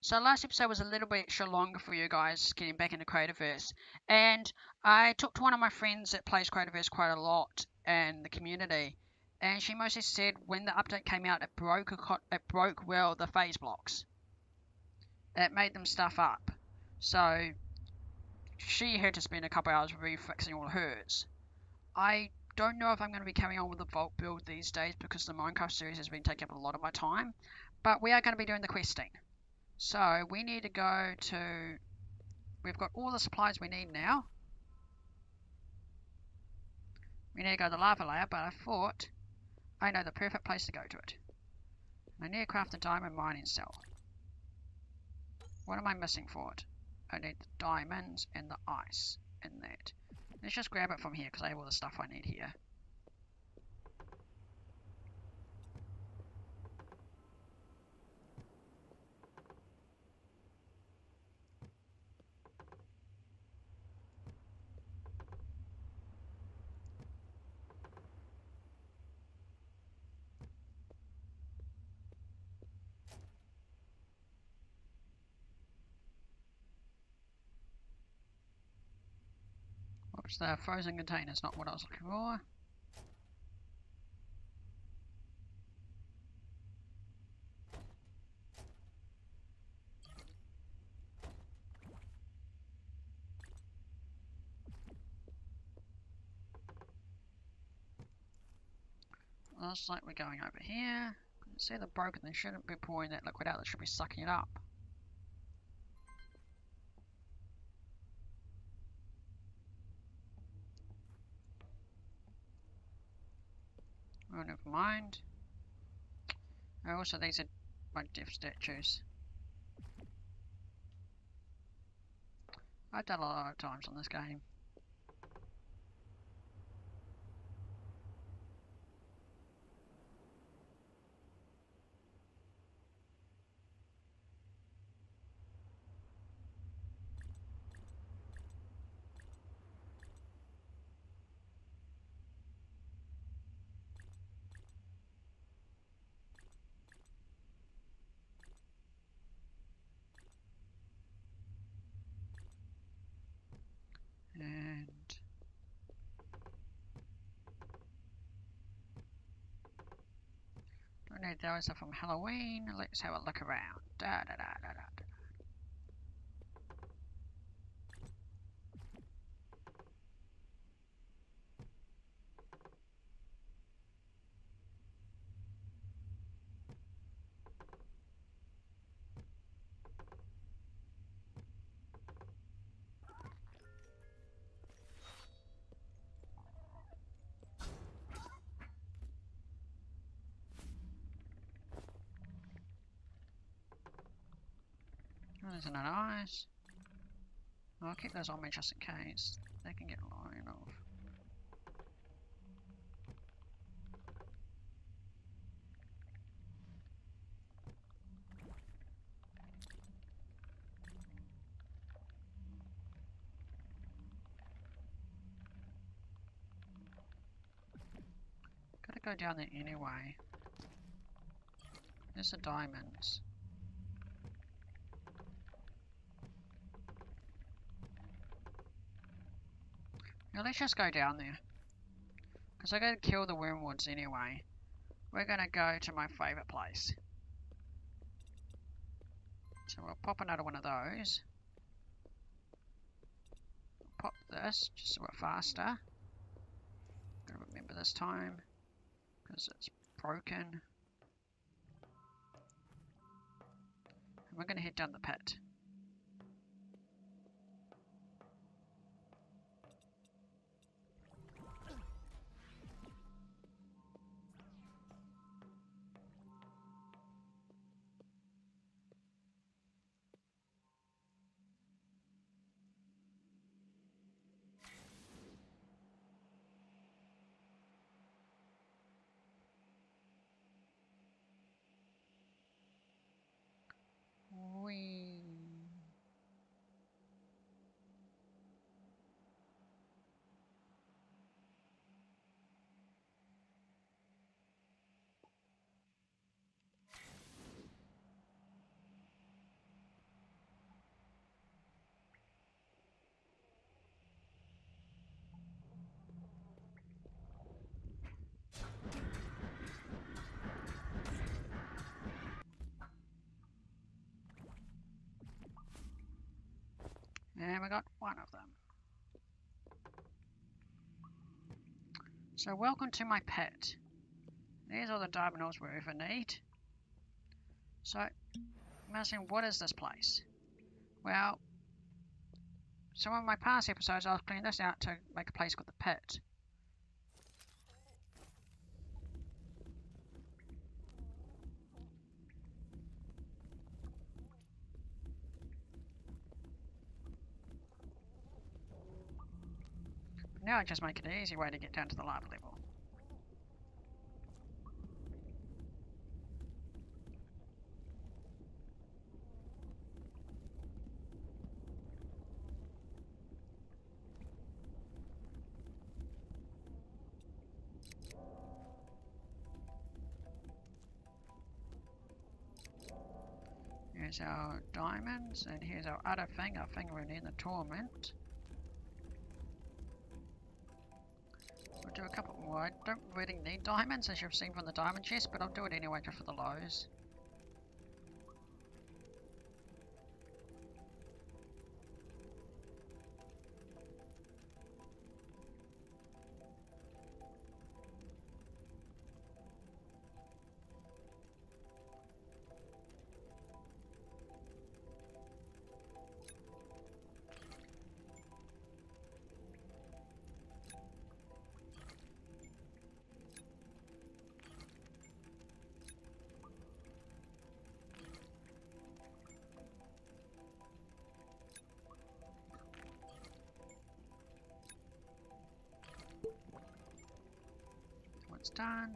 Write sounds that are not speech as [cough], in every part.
So last episode was a little bit extra longer for you guys getting back into Creativerse. And I talked to one of my friends that plays Creativerse quite a lot in the community. And she mostly said when the update came out, it broke it broke well the phase blocks. It made them stuff up. So she had to spend a couple hours refixing all hers. I don't know if I'm going to be carrying on with the Vault build these days because the Minecraft series has been taking up a lot of my time. But we are going to be doing the questing. So we need to go to... We've got all the supplies we need now. We need to go to the lava layer, but I thought I know the perfect place to go to it. I need to craft a diamond mining cell. What am I missing for it? I need the diamonds and the ice in that. Let's just grab it from here because I have all the stuff I need here. The frozen container's not what I was looking for. Looks like we're going over here. See the broken, they shouldn't be pouring that liquid out, they should be sucking it up. Never mind. Oh, also, these are my death statues. I've done a lot of times on this game. Those are from Halloween. Let's have a look around. Da, da, da, Isn't nice? I'll keep those on me just in case. They can get line off. Gotta go down there anyway. There's the diamonds. Now let's just go down there. Because I gotta kill the wormwoods anyway. We're gonna go to my favourite place. So we'll pop another one of those. Pop this, just so we're faster. Gotta remember this time. Because it's broken. And we're gonna head down the pit. Got one of them. So welcome to my pit. There's all the diamond ores we ever need. So, imagine what is this place? Well, some of my past episodes I was cleaning this out to make a place called the pit. Now I just make it an easy way to get down to the lava level. Here's our diamonds, and here's our other thing, our thing we're in the torment. I don't really need diamonds, as you've seen from the diamond chest, but I'll do it anyway just for the lows. Done,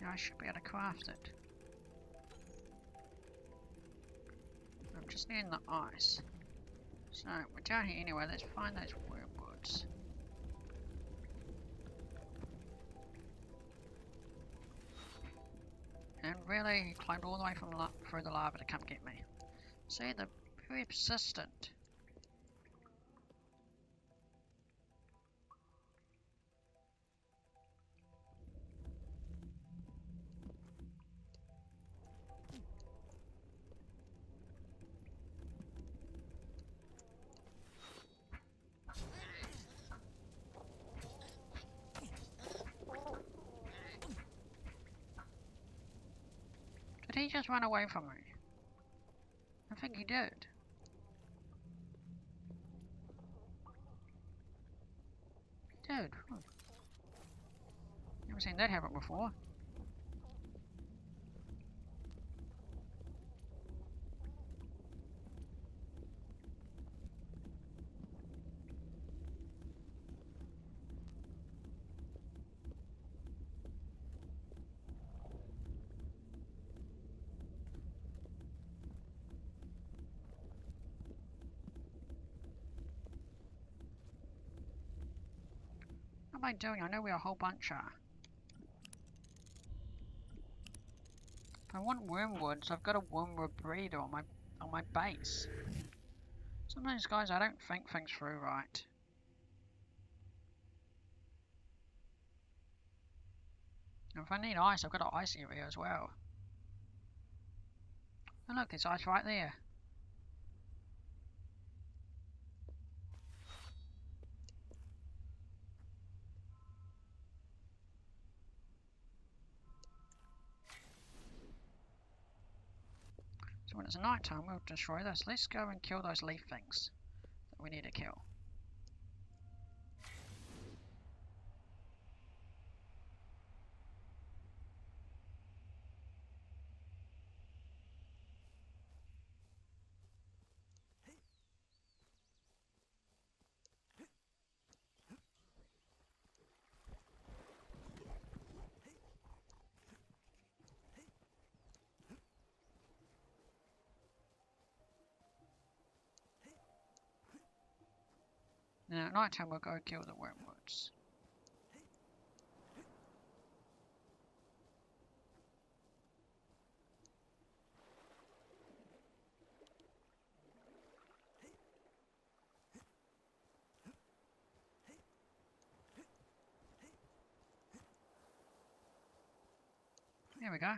now I should be able to craft it. I'm just needing the ice. So, we're down here anyway, let's find those wormwoods. And really, he climbed all the way from through the lava to come get me. See, they're very persistent. Run away from me? I think he did. He did. Never seen that happen before. I doing? I know we're a whole bunch are. I want wormwood, so I've got a wormwood breeder on my on my base. Sometimes, guys, I don't think things through right. And if I need ice, I've got an ice area as well. And look, there's ice right there. So when it's night time, we'll destroy this. Let's go and kill those leaf things that we need to kill. Now at night time we'll go kill the wormwoods. There we go.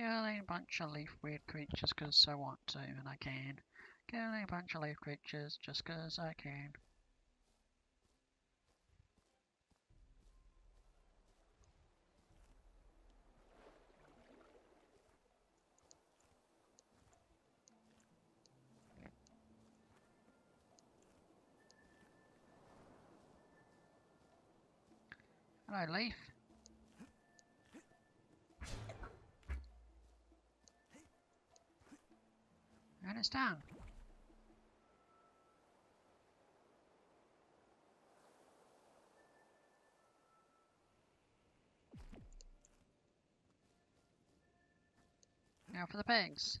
Killing a bunch of leaf weird creatures 'cause I want to and I can. Killing a bunch of leaf creatures just 'cause I can. Hello, Leaf. And it's down. Now for the pigs.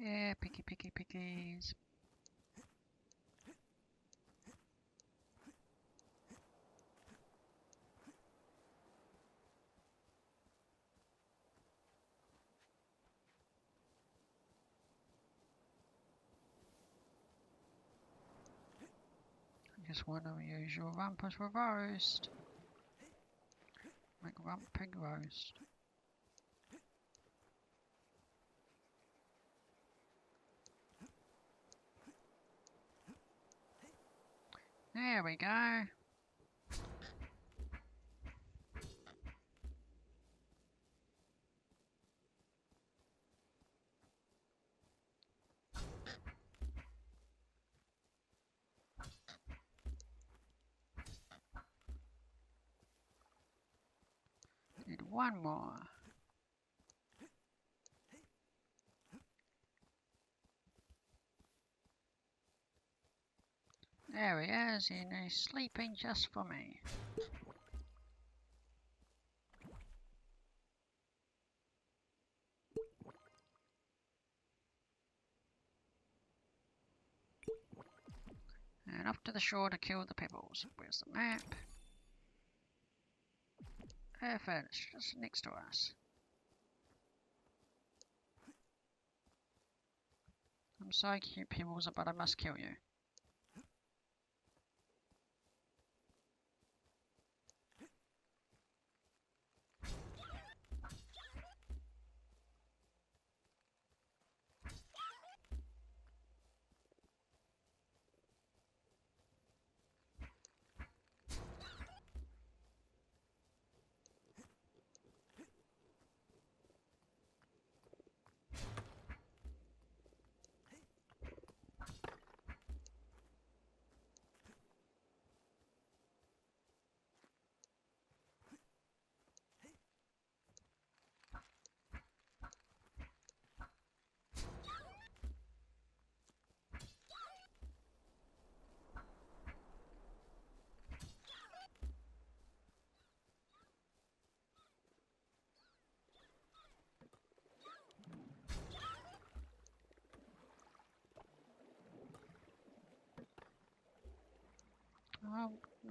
Yeah, picky, picky, pickies. Just want to use your rumpus for roast. Make rump pig roast. There we go. One more. There he is, and he's sleeping just for me. And off to the shore to kill the pebbles. Where's the map? Perfect, it's just next to us. I'm sorry, cute pebbles, but I must kill you.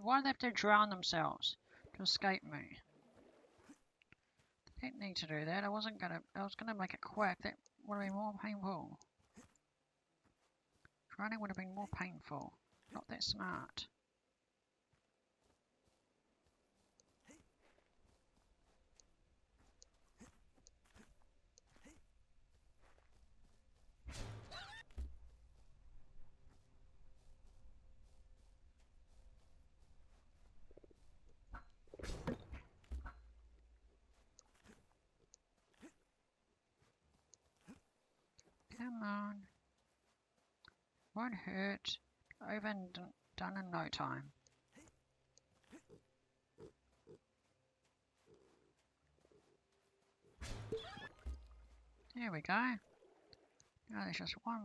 Why do they have to drown themselves to escape me? They Didn't need to do that. I wasn't gonna. I was gonna make it quick. That would have been more painful. Drowning would have been more painful. Not that smart. Come on. Won't hurt. Over and done in no time. There we go. Now there's just one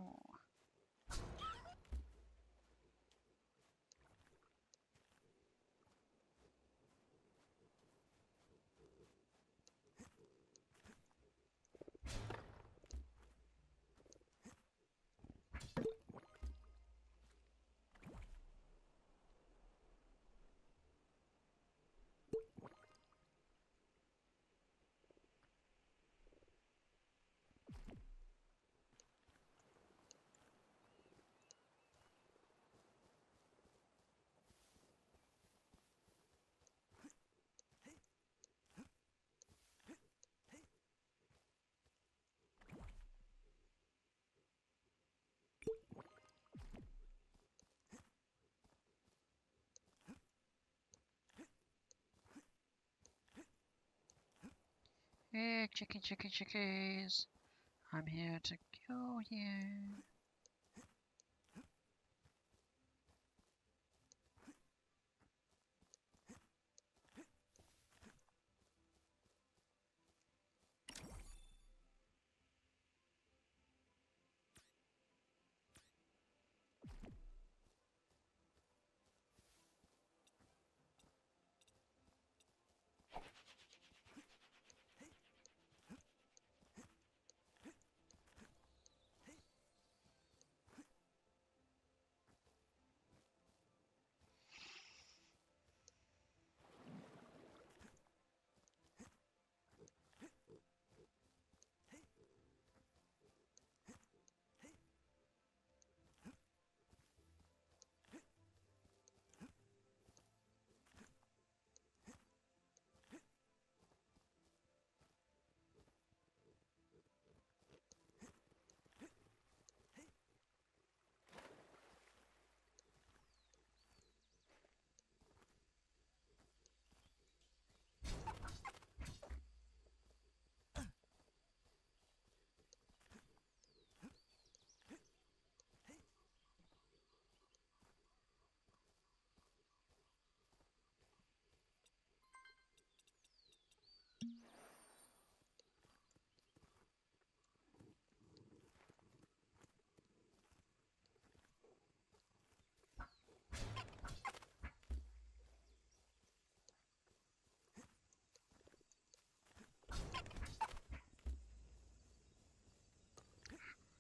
chicky, chicky, chickies. I'm here to kill you.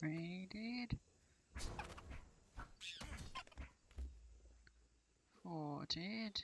Rated. Forted.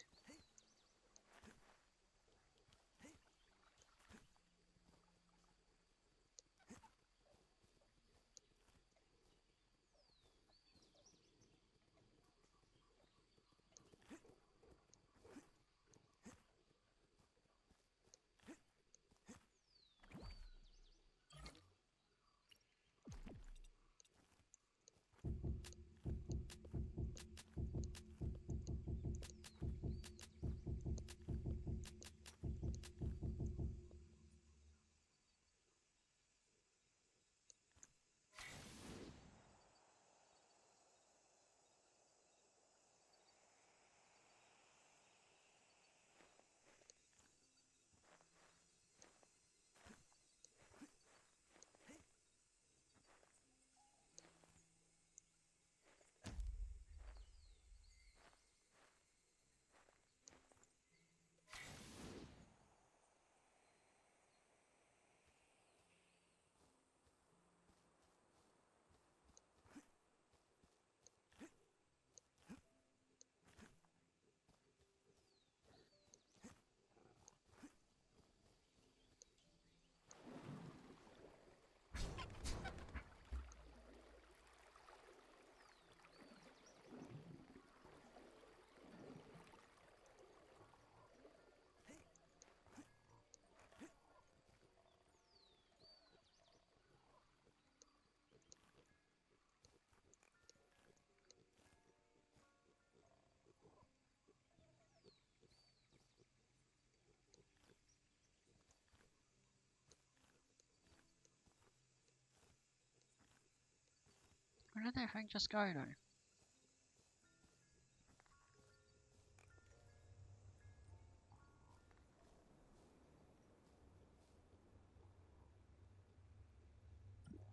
Where did that thing just go to?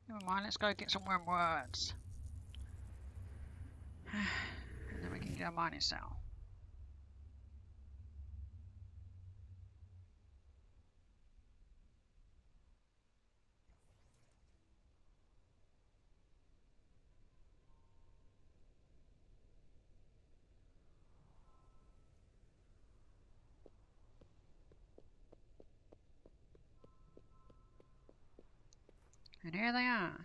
Never mind, let's go get some wormwoods. [sighs] and then we can get a mining cell. Here they are.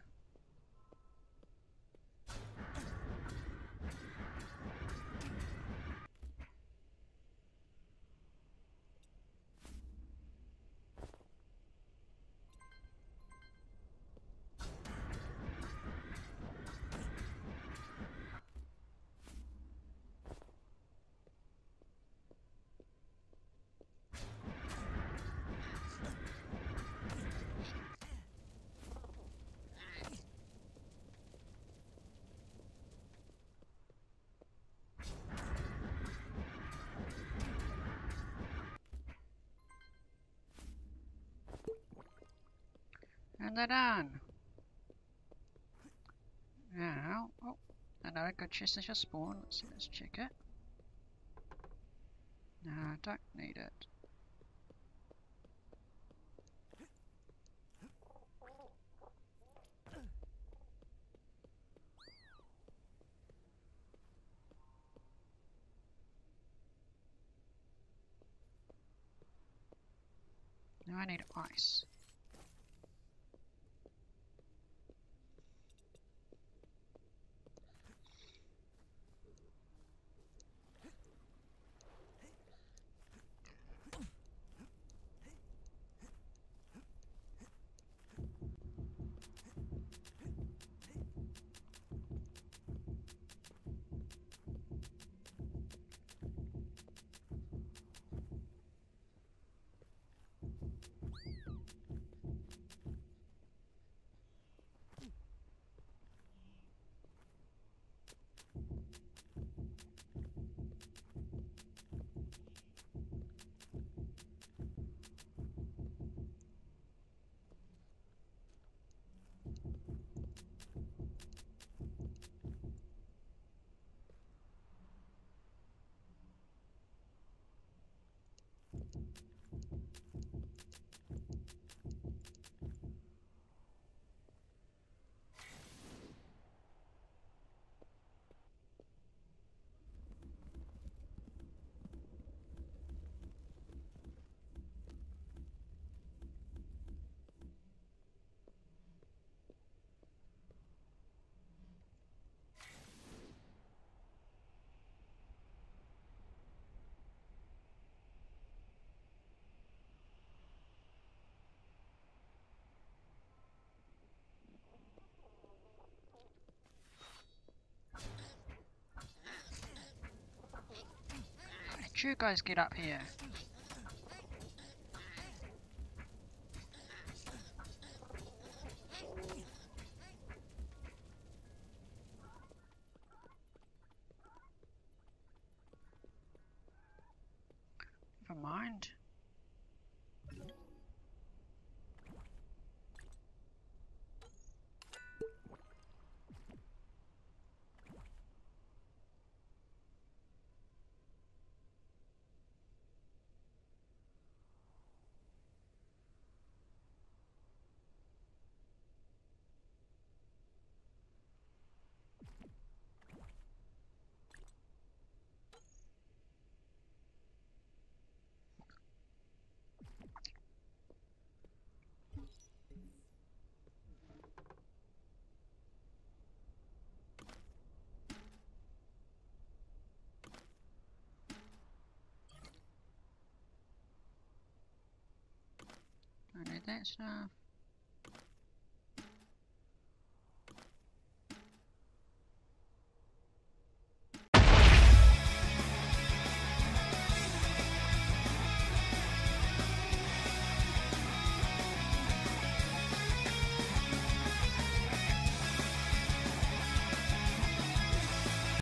And they're done. Now, oh, another good chest has just spawned. Let's see, let's check it. No, I don't need it. Now I need ice. How did you guys get up here? Never mind. I need that stuff.